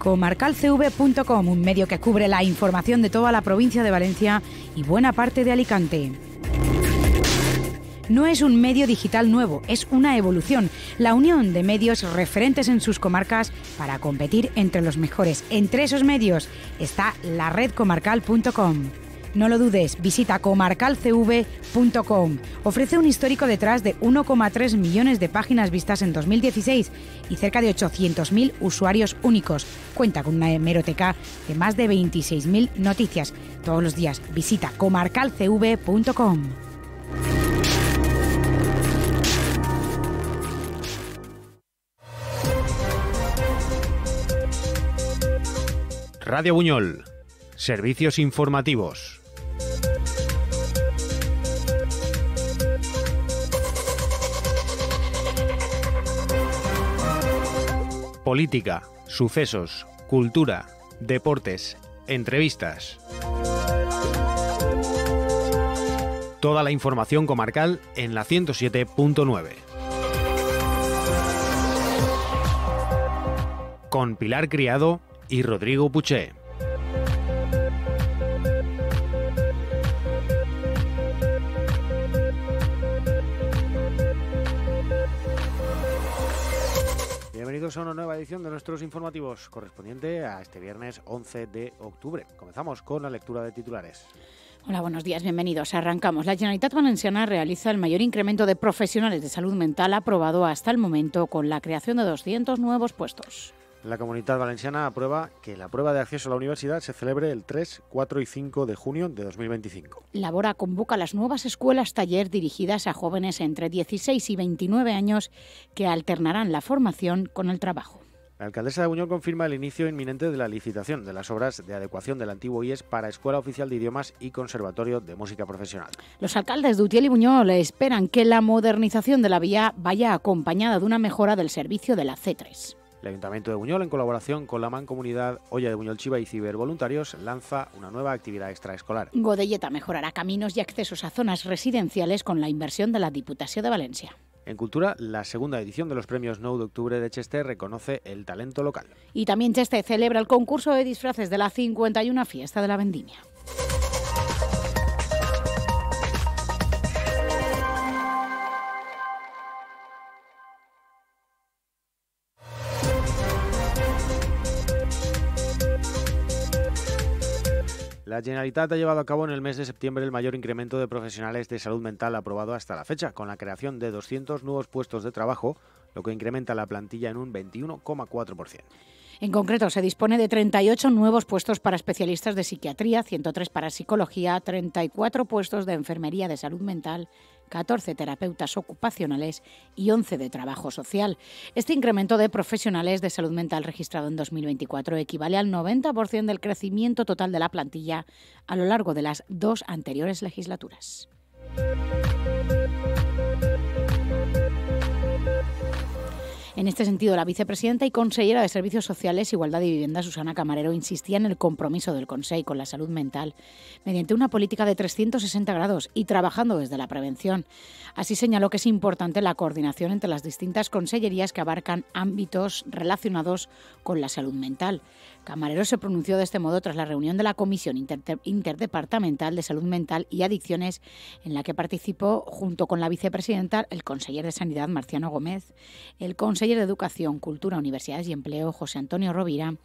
comarcalcv.com, un medio que cubre la información de toda la provincia de Valencia y buena parte de Alicante. No es un medio digital nuevo, es una evolución, la unión de medios referentes en sus comarcas para competir entre los mejores. Entre esos medios está la redcomarcal.com. No lo dudes, visita comarcalcv.com. Ofrece un histórico detrás de 1,3 millones de páginas vistas en 2016 y cerca de 800.000 usuarios únicos. Cuenta con una hemeroteca de más de 26.000 noticias. Todos los días visita comarcalcv.com. Radio Buñol. Servicios informativos. Política, sucesos, cultura, deportes, entrevistas. Toda la información comarcal en la 107.9. Con Pilar Criado y Rodrigo Puché. Edición de nuestros informativos correspondiente a este viernes 11 de octubre. Comenzamos con la lectura de titulares. Hola, buenos días, bienvenidos. Arrancamos. La Generalitat Valenciana realiza el mayor incremento de profesionales de salud mental aprobado hasta el momento con la creación de 200 nuevos puestos. La Comunidad Valenciana aprueba que la prueba de acceso a la universidad se celebre el 3, 4 y 5 de junio de 2025. Labora convoca las nuevas escuelas taller dirigidas a jóvenes entre 16 y 29 años que alternarán la formación con el trabajo. La alcaldesa de Buñol confirma el inicio inminente de la licitación de las obras de adecuación del antiguo IES para Escuela Oficial de Idiomas y Conservatorio de Música Profesional. Los alcaldes de Utiel y Buñol esperan que la modernización de la vía vaya acompañada de una mejora del servicio de la C3. El Ayuntamiento de Buñol, en colaboración con la Mancomunidad Olla de Buñol Chiva y Cibervoluntarios, lanza una nueva actividad extraescolar. Godelleta mejorará caminos y accesos a zonas residenciales con la inversión de la Diputación de Valencia. En Cultura, la segunda edición de los premios No de Octubre de Cheste reconoce el talento local. Y también Cheste celebra el concurso de disfraces de la 51 Fiesta de la Vendimia. La Generalitat ha llevado a cabo en el mes de septiembre el mayor incremento de profesionales de salud mental aprobado hasta la fecha, con la creación de 200 nuevos puestos de trabajo, lo que incrementa la plantilla en un 21,4%. En concreto, se dispone de 38 nuevos puestos para especialistas de psiquiatría, 103 para psicología, 34 puestos de enfermería de salud mental 14 terapeutas ocupacionales y 11 de trabajo social. Este incremento de profesionales de salud mental registrado en 2024 equivale al 90% del crecimiento total de la plantilla a lo largo de las dos anteriores legislaturas. En este sentido, la vicepresidenta y consellera de Servicios Sociales, Igualdad y Vivienda, Susana Camarero, insistía en el compromiso del Consejo con la salud mental mediante una política de 360 grados y trabajando desde la prevención. Así señaló que es importante la coordinación entre las distintas consellerías que abarcan ámbitos relacionados con la salud mental. Camarero se pronunció de este modo tras la reunión de la Comisión Interdepartamental de Salud Mental y Adicciones, en la que participó junto con la vicepresidenta, el consejero de Sanidad, Marciano Gómez, el consejero de Educación, Cultura, Universidades y Empleo, José Antonio Rovira,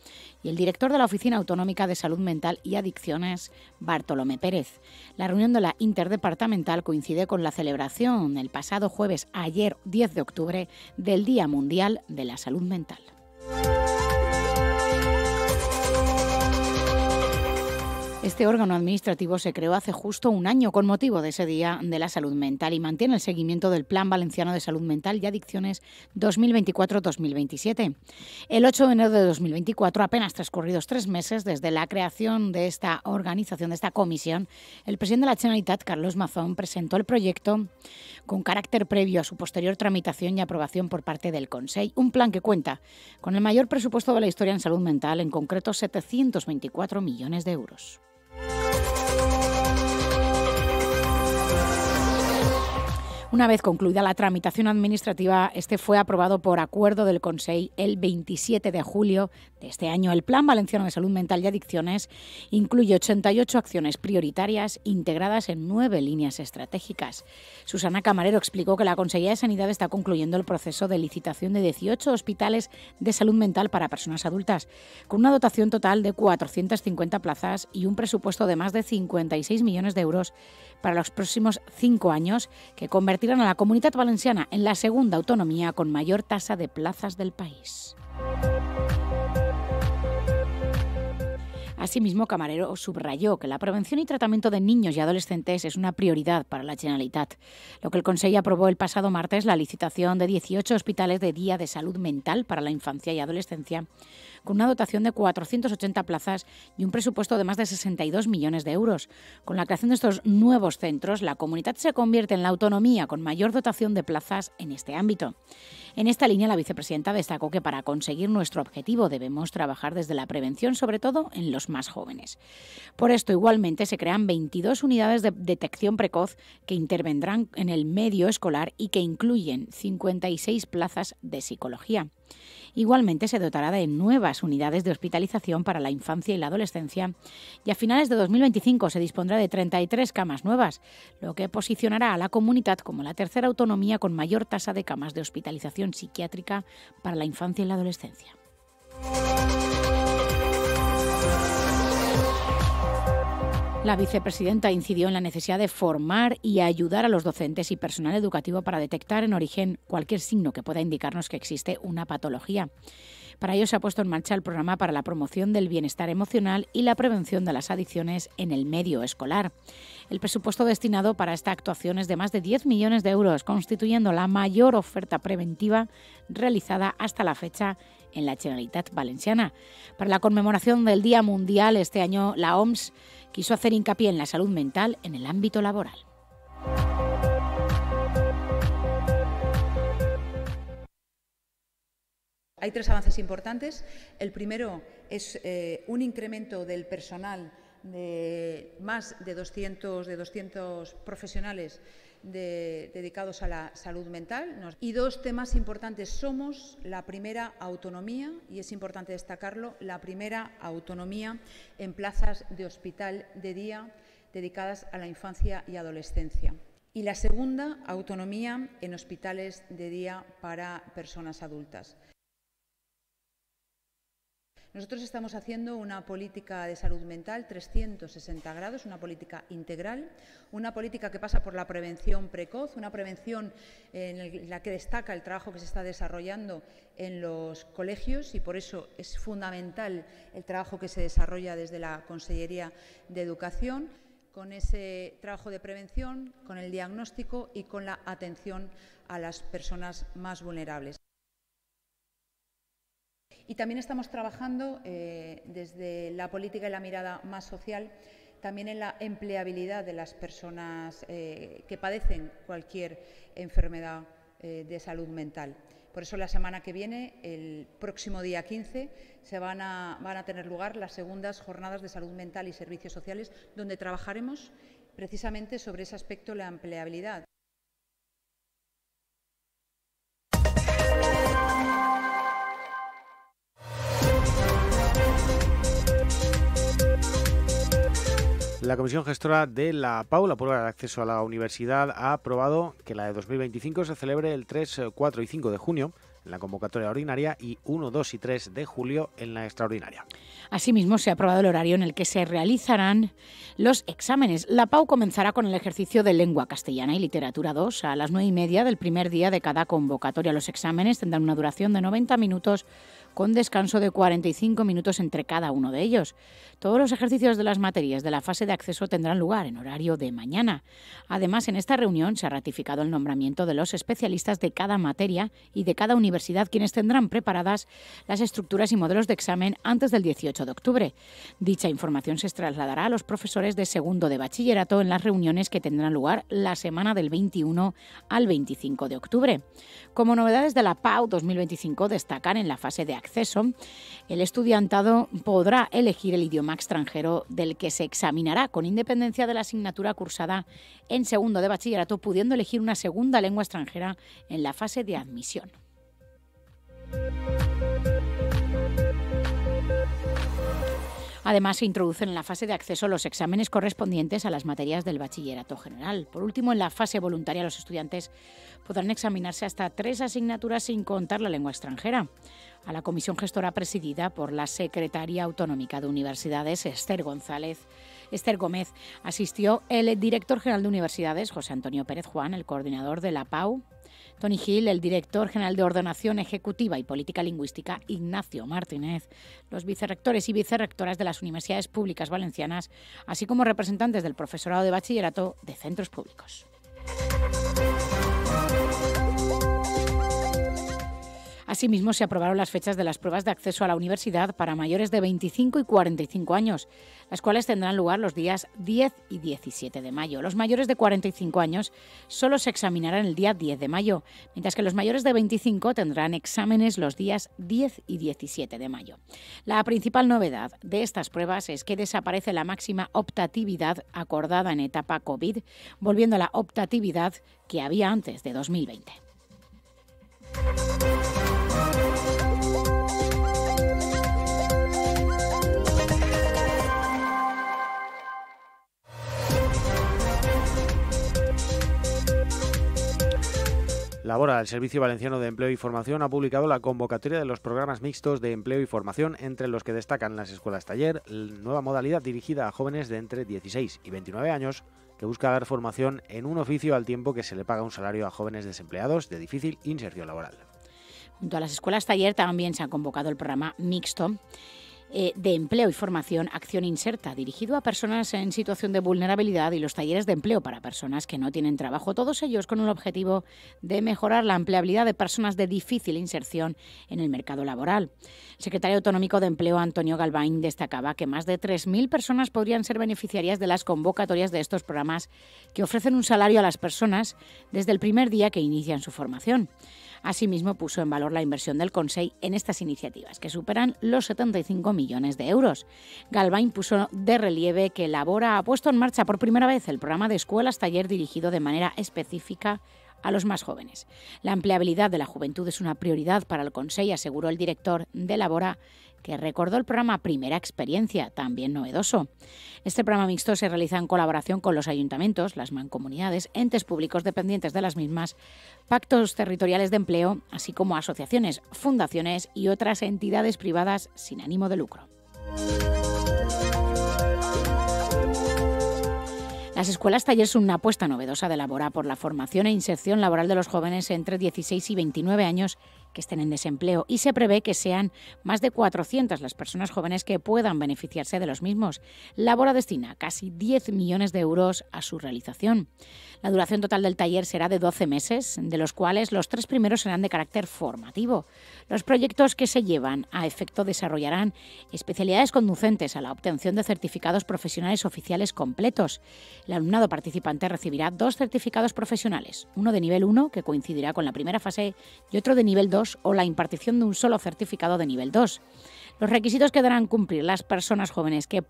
y el director de la Oficina Autonómica de Salud Mental y Adicciones, Bartolomé Pérez. La reunión de la Interdepartamental coincide con la celebración el pasado jueves, ayer 10 de octubre, del Día Mundial de la Salud Mental. Este órgano administrativo se creó hace justo un año con motivo de ese Día de la Salud Mental y mantiene el seguimiento del Plan Valenciano de Salud Mental y Adicciones 2024-2027. El 8 de enero de 2024, apenas transcurridos tres meses desde la creación de esta organización, de esta comisión, el presidente de la Generalitat, Carlos Mazón, presentó el proyecto con carácter previo a su posterior tramitación y aprobación por parte del Consejo. Un plan que cuenta con el mayor presupuesto de la historia en salud mental, en concreto 724 millones de euros. Una vez concluida la tramitación administrativa, este fue aprobado por acuerdo del Consejo el 27 de julio de este año. El Plan Valenciano de Salud Mental y Adicciones incluye 88 acciones prioritarias integradas en nueve líneas estratégicas. Susana Camarero explicó que la Consejería de Sanidad está concluyendo el proceso de licitación de 18 hospitales de salud mental para personas adultas, con una dotación total de 450 plazas y un presupuesto de más de 56 millones de euros para los próximos cinco años, que convertirán a la comunidad valenciana en la segunda autonomía con mayor tasa de plazas del país. Asimismo, Camarero subrayó que la prevención y tratamiento de niños y adolescentes es una prioridad para la Generalitat, lo que el Consejo aprobó el pasado martes la licitación de 18 hospitales de día de salud mental para la infancia y adolescencia con una dotación de 480 plazas y un presupuesto de más de 62 millones de euros. Con la creación de estos nuevos centros, la comunidad se convierte en la autonomía con mayor dotación de plazas en este ámbito. En esta línea, la vicepresidenta destacó que para conseguir nuestro objetivo debemos trabajar desde la prevención, sobre todo en los más jóvenes. Por esto, igualmente, se crean 22 unidades de detección precoz que intervendrán en el medio escolar y que incluyen 56 plazas de psicología. Igualmente se dotará de nuevas unidades de hospitalización para la infancia y la adolescencia y a finales de 2025 se dispondrá de 33 camas nuevas, lo que posicionará a la comunidad como la tercera autonomía con mayor tasa de camas de hospitalización psiquiátrica para la infancia y la adolescencia. La vicepresidenta incidió en la necesidad de formar y ayudar a los docentes y personal educativo para detectar en origen cualquier signo que pueda indicarnos que existe una patología. Para ello se ha puesto en marcha el programa para la promoción del bienestar emocional y la prevención de las adicciones en el medio escolar. El presupuesto destinado para esta actuación es de más de 10 millones de euros, constituyendo la mayor oferta preventiva realizada hasta la fecha en la Generalitat Valenciana. Para la conmemoración del Día Mundial este año, la OMS quiso hacer hincapié en la salud mental en el ámbito laboral. Hay tres avances importantes. El primero es eh, un incremento del personal de más de 200, de 200 profesionales dedicados a la salud mental. Y dos temas importantes. Somos la primera autonomía, y es importante destacarlo, la primera autonomía en plazas de hospital de día dedicadas a la infancia y adolescencia. Y la segunda, autonomía en hospitales de día para personas adultas. Nosotros estamos haciendo una política de salud mental 360 grados, una política integral, una política que pasa por la prevención precoz, una prevención en la que destaca el trabajo que se está desarrollando en los colegios y por eso es fundamental el trabajo que se desarrolla desde la Consellería de Educación con ese trabajo de prevención, con el diagnóstico y con la atención a las personas más vulnerables. Y también estamos trabajando eh, desde la política y la mirada más social también en la empleabilidad de las personas eh, que padecen cualquier enfermedad eh, de salud mental. Por eso la semana que viene, el próximo día 15, se van a, van a tener lugar las segundas jornadas de salud mental y servicios sociales, donde trabajaremos precisamente sobre ese aspecto, la empleabilidad. La Comisión Gestora de la PAU, la Prueba de Acceso a la Universidad, ha aprobado que la de 2025 se celebre el 3, 4 y 5 de junio en la convocatoria ordinaria y 1, 2 y 3 de julio en la extraordinaria. Asimismo, se ha aprobado el horario en el que se realizarán los exámenes. La PAU comenzará con el ejercicio de lengua castellana y literatura 2 a las 9 y media del primer día de cada convocatoria. Los exámenes tendrán una duración de 90 minutos con descanso de 45 minutos entre cada uno de ellos. Todos los ejercicios de las materias de la fase de acceso tendrán lugar en horario de mañana. Además, en esta reunión se ha ratificado el nombramiento de los especialistas de cada materia y de cada universidad, quienes tendrán preparadas las estructuras y modelos de examen antes del 18 de octubre. Dicha información se trasladará a los profesores de segundo de bachillerato en las reuniones que tendrán lugar la semana del 21 al 25 de octubre. Como novedades de la PAU 2025 destacan en la fase de acceso el estudiantado podrá elegir el idioma extranjero del que se examinará con independencia de la asignatura cursada en segundo de bachillerato, pudiendo elegir una segunda lengua extranjera en la fase de admisión. Además, se introducen en la fase de acceso los exámenes correspondientes a las materias del bachillerato general. Por último, en la fase voluntaria, los estudiantes podrán examinarse hasta tres asignaturas sin contar la lengua extranjera. A la comisión gestora presidida por la secretaria autonómica de universidades, Esther González, Esther Gómez, asistió el director general de universidades, José Antonio Pérez Juan, el coordinador de la PAU, Tony Hill, el director general de Ordenación Ejecutiva y Política Lingüística, Ignacio Martínez, los vicerrectores y vicerrectoras de las universidades públicas valencianas, así como representantes del profesorado de bachillerato de centros públicos. Asimismo, se aprobaron las fechas de las pruebas de acceso a la universidad para mayores de 25 y 45 años, las cuales tendrán lugar los días 10 y 17 de mayo. Los mayores de 45 años solo se examinarán el día 10 de mayo, mientras que los mayores de 25 tendrán exámenes los días 10 y 17 de mayo. La principal novedad de estas pruebas es que desaparece la máxima optatividad acordada en etapa COVID, volviendo a la optatividad que había antes de 2020. Labora, el Servicio Valenciano de Empleo y Formación ha publicado la convocatoria de los programas mixtos de empleo y formación, entre los que destacan las escuelas taller, nueva modalidad dirigida a jóvenes de entre 16 y 29 años, que busca dar formación en un oficio al tiempo que se le paga un salario a jóvenes desempleados de difícil inserción laboral. Junto a las escuelas taller también se ha convocado el programa mixto eh, de empleo y formación Acción Inserta, dirigido a personas en situación de vulnerabilidad y los talleres de empleo para personas que no tienen trabajo, todos ellos con el objetivo de mejorar la empleabilidad de personas de difícil inserción en el mercado laboral. El secretario autonómico de Empleo, Antonio Galvain, destacaba que más de 3.000 personas podrían ser beneficiarias de las convocatorias de estos programas que ofrecen un salario a las personas desde el primer día que inician su formación. Asimismo, puso en valor la inversión del Consejo en estas iniciativas, que superan los 75 millones de euros. Galvain puso de relieve que Labora ha puesto en marcha por primera vez el programa de escuelas taller dirigido de manera específica a los más jóvenes. La empleabilidad de la juventud es una prioridad para el Consejo, aseguró el director de Labora, que recordó el programa Primera Experiencia, también novedoso. Este programa mixto se realiza en colaboración con los ayuntamientos, las mancomunidades, entes públicos dependientes de las mismas, pactos territoriales de empleo, así como asociaciones, fundaciones y otras entidades privadas sin ánimo de lucro. Las escuelas talleres son una apuesta novedosa de Labora por la formación e inserción laboral de los jóvenes entre 16 y 29 años que estén en desempleo y se prevé que sean más de 400 las personas jóvenes que puedan beneficiarse de los mismos. Labora destina casi 10 millones de euros a su realización. La duración total del taller será de 12 meses, de los cuales los tres primeros serán de carácter formativo. Los proyectos que se llevan a efecto desarrollarán especialidades conducentes a la obtención de certificados profesionales oficiales completos. El alumnado participante recibirá dos certificados profesionales, uno de nivel 1, que coincidirá con la primera fase, y otro de nivel 2, o la impartición de un solo certificado de nivel 2. Los requisitos que deberán cumplir las personas jóvenes que,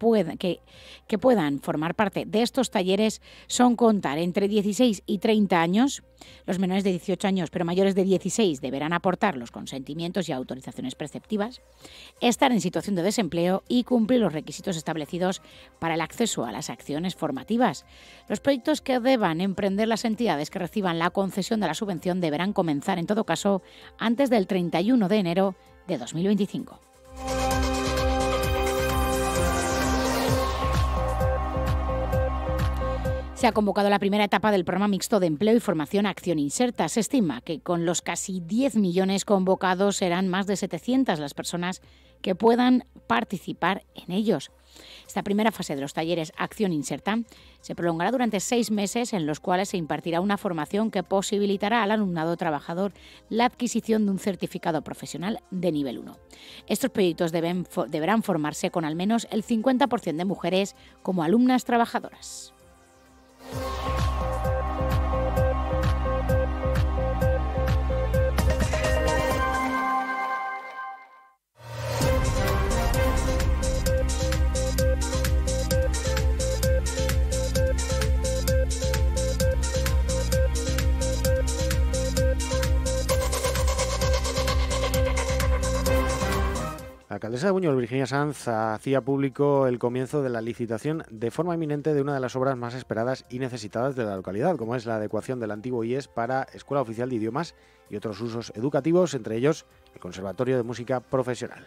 que puedan formar parte de estos talleres son contar entre 16 y 30 años. Los menores de 18 años, pero mayores de 16, deberán aportar los consentimientos y autorizaciones preceptivas, estar en situación de desempleo y cumplir los requisitos establecidos para el acceso a las acciones formativas. Los proyectos que deban emprender las entidades que reciban la concesión de la subvención deberán comenzar, en todo caso, antes del 31 de enero de 2025. Se ha convocado la primera etapa del programa mixto de empleo y formación Acción Inserta. Se estima que con los casi 10 millones convocados serán más de 700 las personas que puedan participar en ellos. Esta primera fase de los talleres Acción Inserta se prolongará durante seis meses en los cuales se impartirá una formación que posibilitará al alumnado trabajador la adquisición de un certificado profesional de nivel 1. Estos proyectos deberán formarse con al menos el 50% de mujeres como alumnas trabajadoras. Alcaldesa de Buñol, Virginia Sanz, hacía público el comienzo de la licitación de forma inminente de una de las obras más esperadas y necesitadas de la localidad, como es la adecuación del antiguo IES para Escuela Oficial de Idiomas y otros usos educativos, entre ellos el Conservatorio de Música Profesional.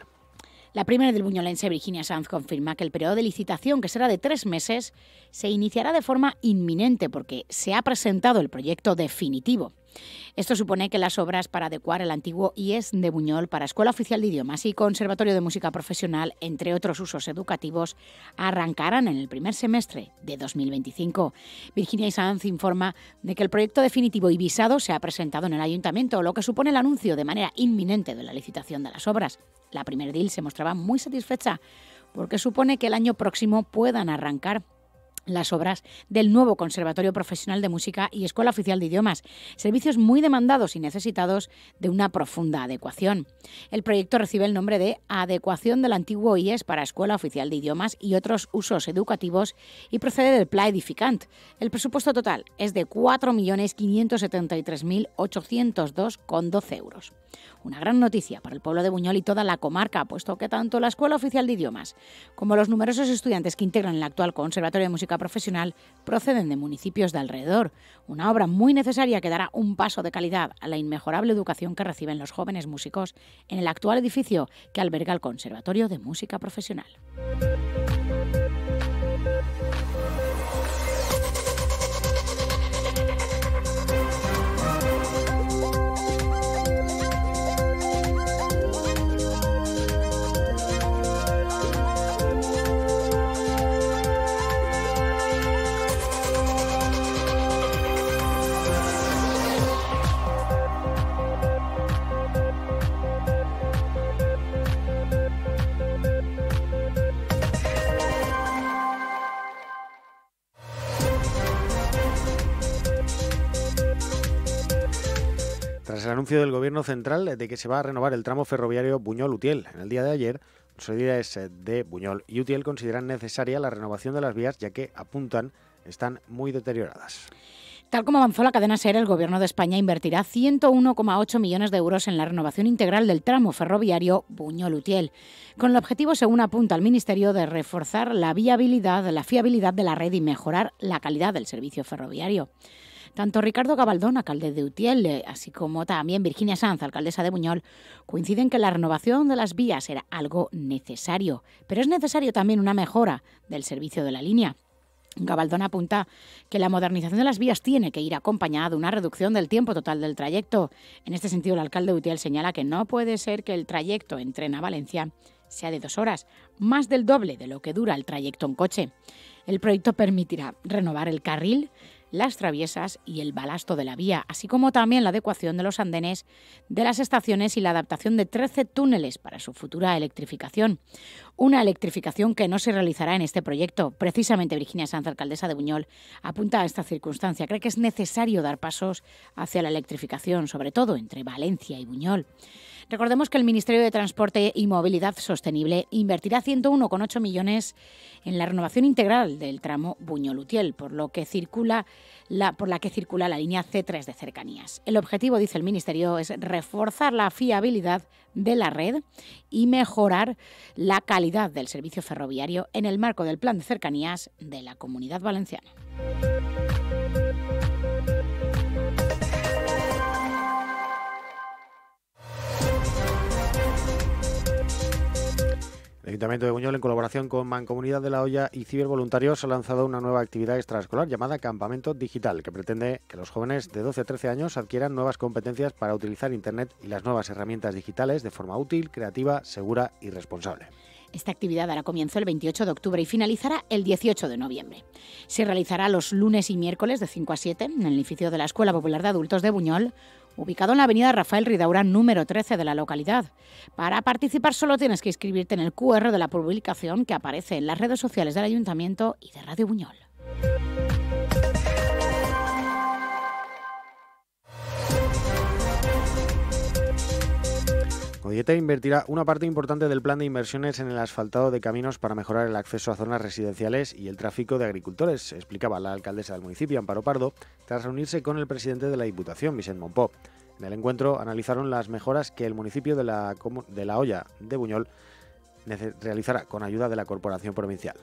La primera del buñolense, Virginia Sanz, confirma que el periodo de licitación, que será de tres meses, se iniciará de forma inminente porque se ha presentado el proyecto definitivo. Esto supone que las obras para adecuar el antiguo IES de Buñol para Escuela Oficial de Idiomas y Conservatorio de Música Profesional, entre otros usos educativos, arrancarán en el primer semestre de 2025. Virginia Sanz informa de que el proyecto definitivo y visado se ha presentado en el ayuntamiento, lo que supone el anuncio de manera inminente de la licitación de las obras. La primer deal se mostraba muy satisfecha porque supone que el año próximo puedan arrancar las obras del nuevo Conservatorio Profesional de Música y Escuela Oficial de Idiomas, servicios muy demandados y necesitados de una profunda adecuación. El proyecto recibe el nombre de Adecuación del antiguo IES para Escuela Oficial de Idiomas y otros usos educativos y procede del Pla Edificant. El presupuesto total es de 4.573.802,12 euros. Una gran noticia para el pueblo de Buñol y toda la comarca, puesto que tanto la Escuela Oficial de Idiomas como los numerosos estudiantes que integran el actual Conservatorio de Música Profesional proceden de municipios de alrededor. Una obra muy necesaria que dará un paso de calidad a la inmejorable educación que reciben los jóvenes músicos en el actual edificio que alberga el Conservatorio de Música Profesional. Anuncio del Gobierno central de que se va a renovar el tramo ferroviario Buñol-Utiel. En el día de ayer, los líderes de Buñol y Utiel consideran necesaria la renovación de las vías ya que apuntan están muy deterioradas. Tal como avanzó la cadena SER, el Gobierno de España invertirá 101,8 millones de euros en la renovación integral del tramo ferroviario Buñol-Utiel, con el objetivo, según apunta el Ministerio, de reforzar la viabilidad, la fiabilidad de la red y mejorar la calidad del servicio ferroviario. Tanto Ricardo Gabaldón, alcalde de Utiel, eh, así como también Virginia Sanz, alcaldesa de Buñol, coinciden que la renovación de las vías era algo necesario, pero es necesario también una mejora del servicio de la línea. Gabaldón apunta que la modernización de las vías tiene que ir acompañada de una reducción del tiempo total del trayecto. En este sentido, el alcalde de Utiel señala que no puede ser que el trayecto en tren a Valencia sea de dos horas, más del doble de lo que dura el trayecto en coche. El proyecto permitirá renovar el carril las traviesas y el balasto de la vía, así como también la adecuación de los andenes de las estaciones y la adaptación de 13 túneles para su futura electrificación. Una electrificación que no se realizará en este proyecto. Precisamente Virginia Sanz, alcaldesa de Buñol, apunta a esta circunstancia. Cree que es necesario dar pasos hacia la electrificación, sobre todo entre Valencia y Buñol. Recordemos que el Ministerio de Transporte y Movilidad Sostenible invertirá 101,8 millones en la renovación integral del tramo Buñol-Utiel, por lo que circula la, por la que circula la línea C3 de cercanías. El objetivo, dice el Ministerio, es reforzar la fiabilidad de la red y mejorar la calidad del servicio ferroviario en el marco del plan de cercanías de la Comunidad Valenciana. El Ayuntamiento de Buñol, en colaboración con Mancomunidad de la Hoya y Cibervoluntarios, ha lanzado una nueva actividad extraescolar llamada Campamento Digital, que pretende que los jóvenes de 12 a 13 años adquieran nuevas competencias para utilizar Internet y las nuevas herramientas digitales de forma útil, creativa, segura y responsable. Esta actividad dará comienzo el 28 de octubre y finalizará el 18 de noviembre. Se realizará los lunes y miércoles de 5 a 7 en el edificio de la Escuela Popular de Adultos de Buñol ubicado en la avenida Rafael Ridaura número 13 de la localidad. Para participar solo tienes que inscribirte en el QR de la publicación que aparece en las redes sociales del Ayuntamiento y de Radio Buñol. Codieta invertirá una parte importante del plan de inversiones en el asfaltado de caminos para mejorar el acceso a zonas residenciales y el tráfico de agricultores, explicaba la alcaldesa del municipio, Amparo Pardo, tras reunirse con el presidente de la Diputación, Vicente Monpó. En el encuentro analizaron las mejoras que el municipio de la, de la Hoya de Buñol realizará con ayuda de la Corporación Provincial.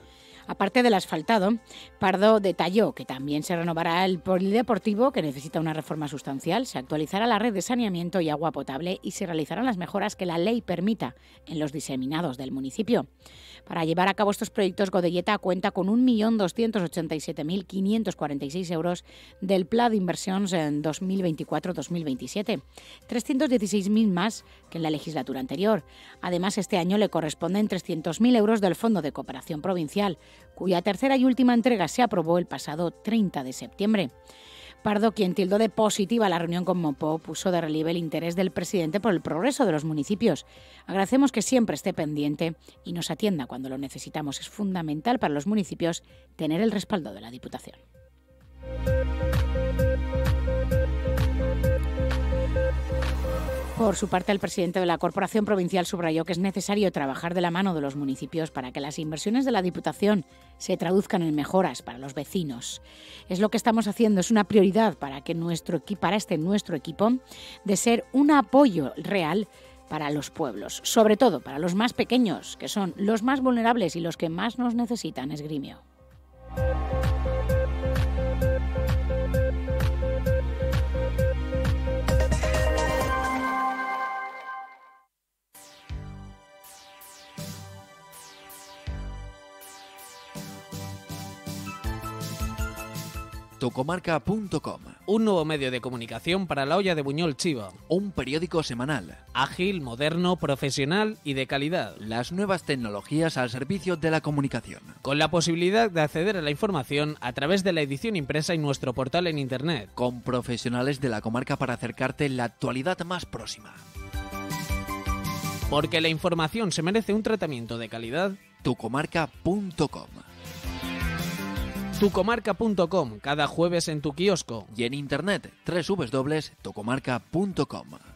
Aparte del asfaltado, Pardo detalló que también se renovará el polideportivo, que necesita una reforma sustancial, se actualizará la red de saneamiento y agua potable y se realizarán las mejoras que la ley permita en los diseminados del municipio. Para llevar a cabo estos proyectos, Godelleta cuenta con 1.287.546 euros del Plan de Inversiones en 2024-2027, 316.000 más que en la legislatura anterior. Además, este año le corresponden 300.000 euros del Fondo de Cooperación Provincial, cuya tercera y última entrega se aprobó el pasado 30 de septiembre. Pardo, quien tildó de positiva la reunión con Mopo, puso de relieve el interés del presidente por el progreso de los municipios. Agradecemos que siempre esté pendiente y nos atienda cuando lo necesitamos. Es fundamental para los municipios tener el respaldo de la Diputación. Por su parte, el presidente de la Corporación Provincial subrayó que es necesario trabajar de la mano de los municipios para que las inversiones de la Diputación se traduzcan en mejoras para los vecinos. Es lo que estamos haciendo, es una prioridad para que nuestro para este nuestro equipo de ser un apoyo real para los pueblos, sobre todo para los más pequeños, que son los más vulnerables y los que más nos necesitan, esgrimio. Tocomarca.com Un nuevo medio de comunicación para la olla de Buñol Chiva. Un periódico semanal. Ágil, moderno, profesional y de calidad. Las nuevas tecnologías al servicio de la comunicación. Con la posibilidad de acceder a la información a través de la edición impresa y nuestro portal en Internet. Con profesionales de la comarca para acercarte la actualidad más próxima. Porque la información se merece un tratamiento de calidad. Tucomarca.com tucomarca.com, cada jueves en tu kiosco. Y en internet, www.tocomarca.com.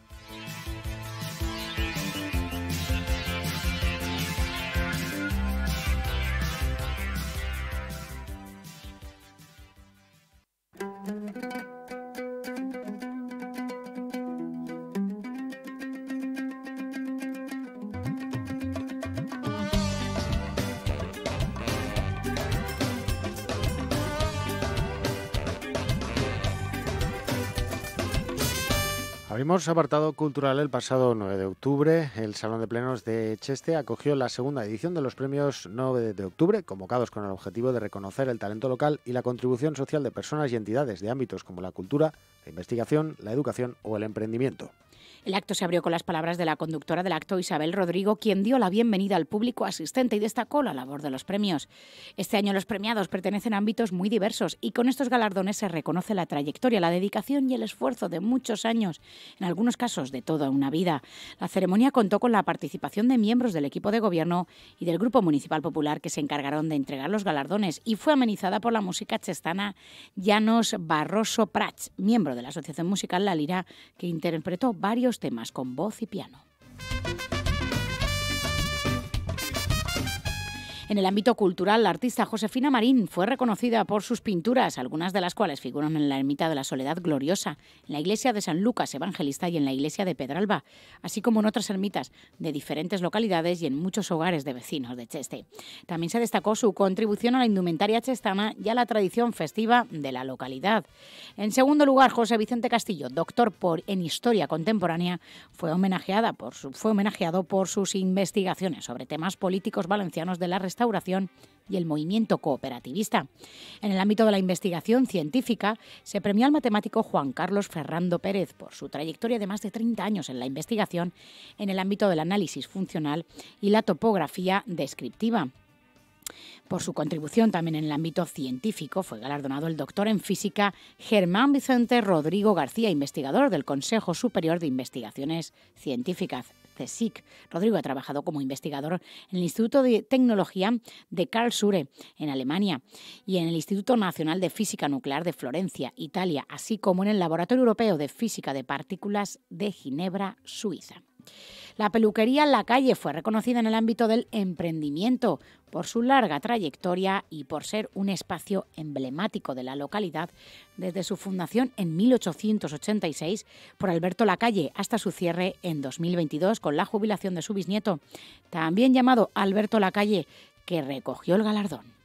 Abrimos apartado cultural el pasado 9 de octubre. El Salón de Plenos de Cheste acogió la segunda edición de los premios 9 de octubre, convocados con el objetivo de reconocer el talento local y la contribución social de personas y entidades de ámbitos como la cultura, la investigación, la educación o el emprendimiento. El acto se abrió con las palabras de la conductora del acto, Isabel Rodrigo, quien dio la bienvenida al público asistente y destacó la labor de los premios. Este año los premiados pertenecen a ámbitos muy diversos y con estos galardones se reconoce la trayectoria, la dedicación y el esfuerzo de muchos años, en algunos casos de toda una vida. La ceremonia contó con la participación de miembros del equipo de gobierno y del Grupo Municipal Popular que se encargaron de entregar los galardones y fue amenizada por la música chestana Llanos Barroso Prats, miembro de la Asociación Musical La Lira, que interpretó varios temas con voz y piano. En el ámbito cultural, la artista Josefina Marín fue reconocida por sus pinturas, algunas de las cuales figuran en la Ermita de la Soledad Gloriosa, en la iglesia de San Lucas Evangelista y en la iglesia de Pedralba, así como en otras ermitas de diferentes localidades y en muchos hogares de vecinos de Cheste. También se destacó su contribución a la indumentaria chestana y a la tradición festiva de la localidad. En segundo lugar, José Vicente Castillo, doctor por, en Historia Contemporánea, fue, homenajeada por fue homenajeado por sus investigaciones sobre temas políticos valencianos de la restauración y el movimiento cooperativista. En el ámbito de la investigación científica, se premió al matemático Juan Carlos Ferrando Pérez por su trayectoria de más de 30 años en la investigación en el ámbito del análisis funcional y la topografía descriptiva. Por su contribución también en el ámbito científico fue galardonado el doctor en física Germán Vicente Rodrigo García, investigador del Consejo Superior de Investigaciones Científicas CSIC. Rodrigo ha trabajado como investigador en el Instituto de Tecnología de Karlsruhe, en Alemania, y en el Instituto Nacional de Física Nuclear de Florencia, Italia, así como en el Laboratorio Europeo de Física de Partículas de Ginebra, Suiza. La peluquería La Calle fue reconocida en el ámbito del emprendimiento por su larga trayectoria y por ser un espacio emblemático de la localidad desde su fundación en 1886 por Alberto Lacalle hasta su cierre en 2022 con la jubilación de su bisnieto, también llamado Alberto Lacalle, que recogió el galardón.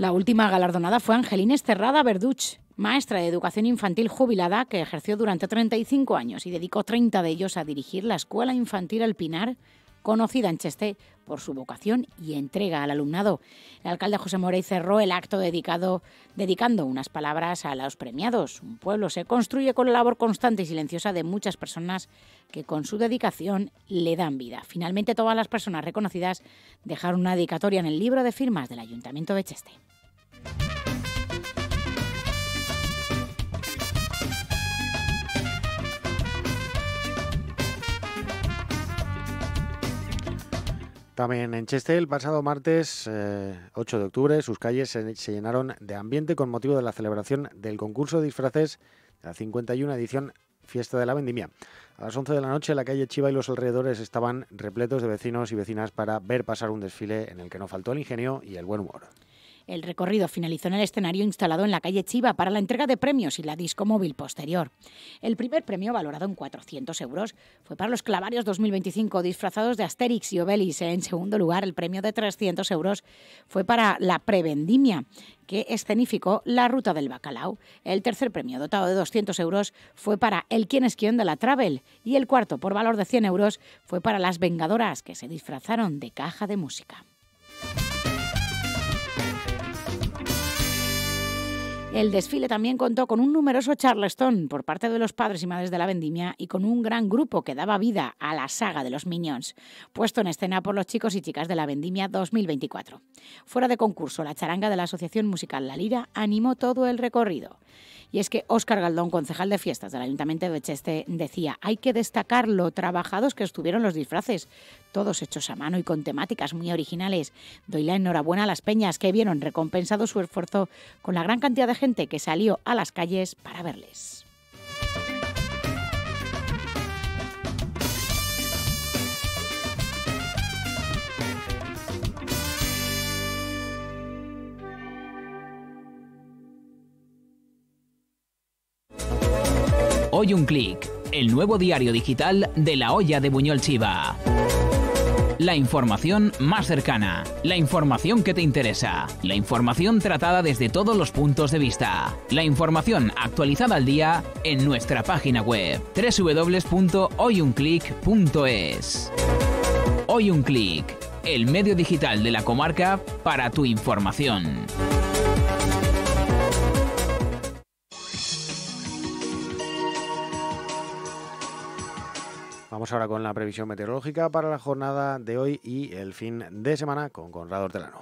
La última galardonada fue Angelina Esterrada Verduch, maestra de educación infantil jubilada que ejerció durante 35 años y dedicó 30 de ellos a dirigir la Escuela Infantil El Pinar, conocida en Cheste por su vocación y entrega al alumnado. El alcalde José Morey cerró el acto dedicado, dedicando unas palabras a los premiados. Un pueblo se construye con la labor constante y silenciosa de muchas personas que con su dedicación le dan vida. Finalmente, todas las personas reconocidas dejaron una dedicatoria en el libro de firmas del Ayuntamiento de Cheste. También en Cheste, el pasado martes 8 eh, de octubre, sus calles se, se, llenaron de ambiente con motivo de la celebración del concurso de disfraces de la 51 edición Fiesta de la Vendimia. A las 11 de la noche, la calle Chiva y los alrededores estaban repletos de vecinos y vecinas para ver pasar un desfile en el que no faltó el ingenio y el buen humor. El recorrido finalizó en el escenario instalado en la calle Chiva para la entrega de premios y la disco móvil posterior. El primer premio, valorado en 400 euros, fue para los Clavarios 2025 disfrazados de Asterix y Obelix. En segundo lugar, el premio de 300 euros fue para la Prevendimia, que escenificó La Ruta del Bacalao. El tercer premio, dotado de 200 euros, fue para El quién es quién de la Travel. Y el cuarto, por valor de 100 euros, fue para Las Vengadoras, que se disfrazaron de caja de música. El desfile también contó con un numeroso charleston por parte de los padres y madres de la vendimia y con un gran grupo que daba vida a la saga de los Minions, puesto en escena por los chicos y chicas de la vendimia 2024. Fuera de concurso, la charanga de la Asociación Musical La Lira animó todo el recorrido. Y es que Óscar Galdón, concejal de fiestas del Ayuntamiento de Cheste, decía, hay que destacar lo trabajados que estuvieron los disfraces, todos hechos a mano y con temáticas muy originales. Doy la enhorabuena a las peñas que vieron recompensado su esfuerzo con la gran cantidad de gente que salió a las calles para verles. Hoy un clic, el nuevo diario digital de la olla de Buñol Chiva. La información más cercana, la información que te interesa, la información tratada desde todos los puntos de vista, la información actualizada al día en nuestra página web www.hoyunclick.es. Hoy un clic, el medio digital de la comarca para tu información. Vamos ahora con la previsión meteorológica para la jornada de hoy y el fin de semana con Conrado Hortelano.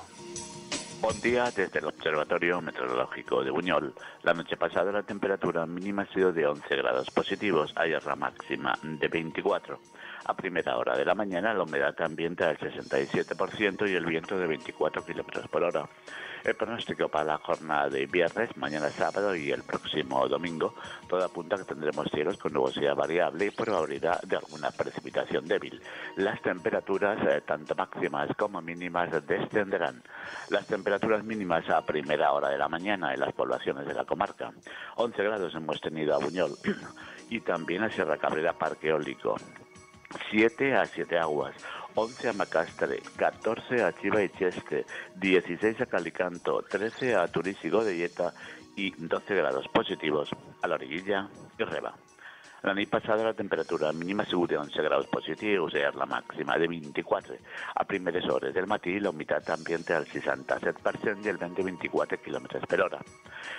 Buen día desde el Observatorio Meteorológico de Buñol. La noche pasada la temperatura mínima ha sido de 11 grados positivos, ayer la máxima de 24. A primera hora de la mañana la humedad ambiente al 67% y el viento de 24 kilómetros por hora. El pronóstico para la jornada de viernes, mañana sábado y el próximo domingo, todo apunta a que tendremos cielos con nubosidad variable y probabilidad de alguna precipitación débil. Las temperaturas, eh, tanto máximas como mínimas, descenderán. Las temperaturas mínimas a primera hora de la mañana en las poblaciones de la comarca. 11 grados hemos tenido a Buñol y también a Sierra Cabrera Parque Eólico. 7 a 7 aguas, 11 a Macastre, 14 a Chiva y Cheste, 16 a Calicanto, 13 a Turís y Godelleta y 12 grados positivos a la orillilla y Reba. La nit passada la temperatura mínima ha sigut de 11 graus positius i la màxima de 24. A primeres hores del matí la humitat ambiente al 67% i el vent de 24 km per hora.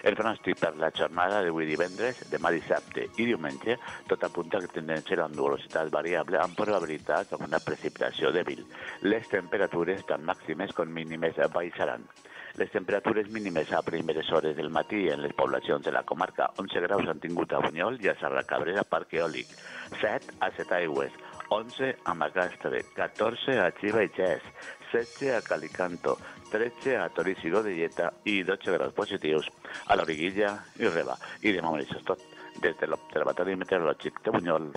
El pronòstic per la jornada d'avui divendres, demà dissabte i diumenge, tot apunta que tendència a la nubositat variable amb probabilitat d'una precipitació dèbil. Les temperatures, tant màximes com mínimes, baixaran. Les temperatures mínimes a primeres hores del matí en les poblacions de la comarca 11 graus han tingut a Bunyol i a Serra Cabrera Parc Eòlic, 7 a Setaigües, 11 a Macastre, 14 a Xiva i Xés, 16 a Calicanto, 13 a Torís i Godelleta i 12 graus positius a l'Origuilla i Reba. I de moment això és tot. Des de l'Observatori Meteorològic de Bunyol,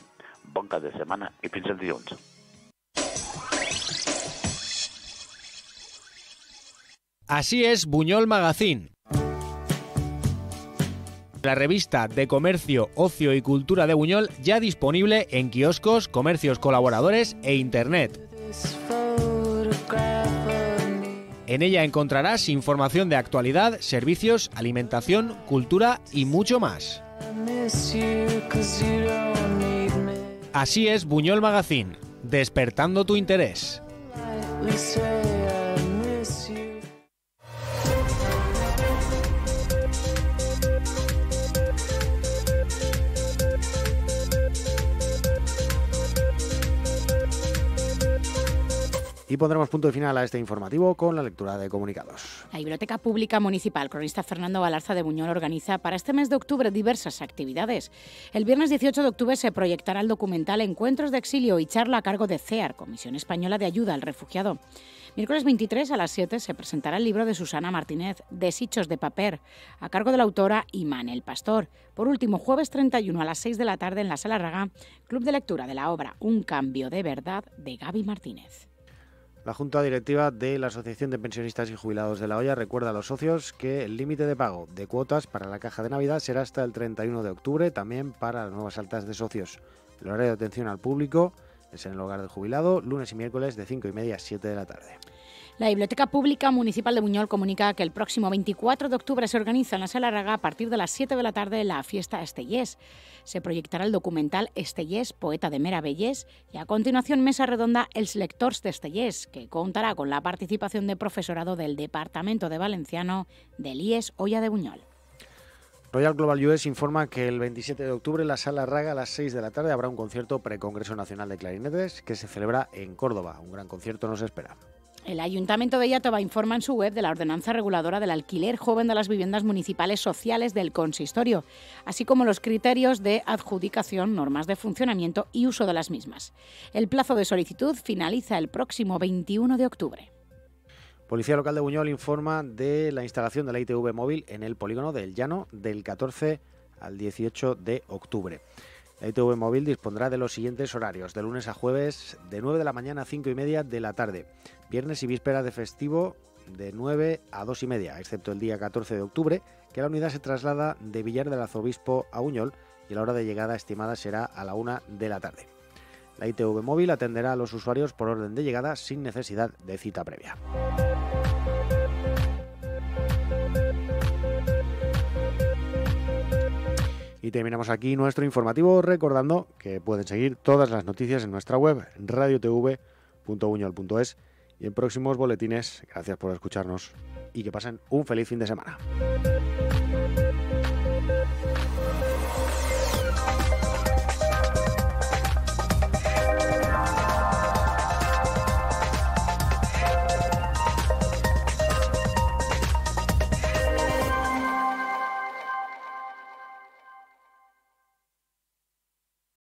bon cap de setmana i fins el dilluns. Así es Buñol Magazine. La revista de comercio, ocio y cultura de Buñol ya disponible en kioscos, comercios colaboradores e internet. En ella encontrarás información de actualidad, servicios, alimentación, cultura y mucho más. Así es Buñol Magazine, despertando tu interés. Y pondremos punto de final a este informativo con la lectura de comunicados. La Biblioteca Pública Municipal, cronista Fernando Balarza de Buñol, organiza para este mes de octubre diversas actividades. El viernes 18 de octubre se proyectará el documental Encuentros de Exilio y charla a cargo de CEAR, Comisión Española de Ayuda al Refugiado. Miércoles 23 a las 7 se presentará el libro de Susana Martínez, Desichos de Papel, a cargo de la autora Imanel Pastor. Por último, jueves 31 a las 6 de la tarde en la Sala Raga, Club de Lectura de la obra Un Cambio de Verdad de Gaby Martínez. La Junta Directiva de la Asociación de Pensionistas y Jubilados de La Hoya recuerda a los socios que el límite de pago de cuotas para la caja de Navidad será hasta el 31 de octubre, también para las nuevas altas de socios. El horario de atención al público es en el hogar del jubilado, lunes y miércoles de 5 y media a 7 de la tarde. La Biblioteca Pública Municipal de Buñol comunica que el próximo 24 de octubre se organiza en la Sala Raga a partir de las 7 de la tarde la fiesta Estellés. Se proyectará el documental Estellés, poeta de Meravellés, y a continuación mesa redonda Els lectors de Estellés, que contará con la participación de profesorado del Departamento de Valenciano del IES Olla de Buñol. Royal Global US informa que el 27 de octubre en la Sala Raga a las 6 de la tarde habrá un concierto pre-Congreso Nacional de Clarinetes que se celebra en Córdoba. Un gran concierto nos espera. El Ayuntamiento de Yatoba informa en su web de la ordenanza reguladora del alquiler joven de las viviendas municipales sociales del consistorio, así como los criterios de adjudicación, normas de funcionamiento y uso de las mismas. El plazo de solicitud finaliza el próximo 21 de octubre. Policía Local de Buñol informa de la instalación de la ITV móvil en el polígono del Llano del 14 al 18 de octubre. La ITV móvil dispondrá de los siguientes horarios, de lunes a jueves de 9 de la mañana a 5 y media de la tarde, viernes y víspera de festivo de 9 a 2 y media, excepto el día 14 de octubre, que la unidad se traslada de Villar del Arzobispo a Uñol y la hora de llegada estimada será a la 1 de la tarde. La ITV móvil atenderá a los usuarios por orden de llegada sin necesidad de cita previa. Y terminamos aquí nuestro informativo recordando que pueden seguir todas las noticias en nuestra web radiotv.buñol.es y en próximos boletines. Gracias por escucharnos y que pasen un feliz fin de semana.